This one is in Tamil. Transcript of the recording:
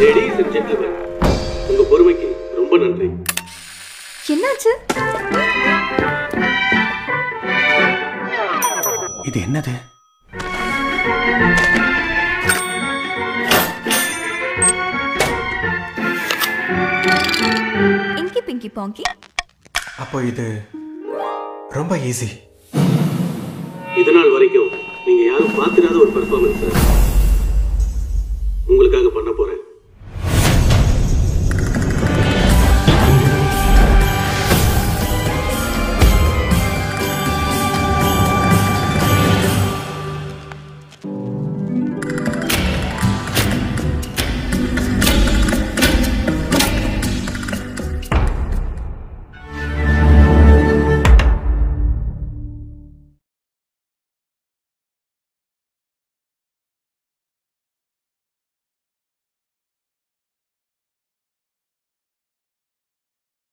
லேடிஸ் அண்ட் ஜென்டில்மேன் உங்க பொறுமைக்கு ரொம்ப நன்றி. என்னாச்சு? இது என்னது? இங்கி பிங்கி பாங்கி. அப்போ இது ரொம்ப ஈஸி இதனால் வரைக்கும் நீங்க யாரும் பார்த்திராத ஒரு பெர்ஃபார்மன்ஸ்